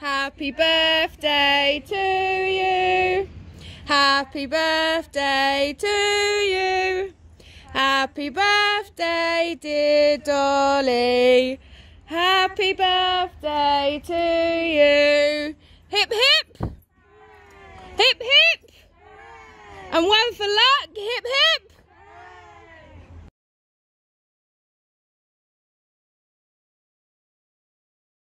Happy birthday to you. Happy birthday to you. Happy birthday, dear Dolly. Happy birthday to you. Hip hip. Hip hip. And one for luck. Hip hip.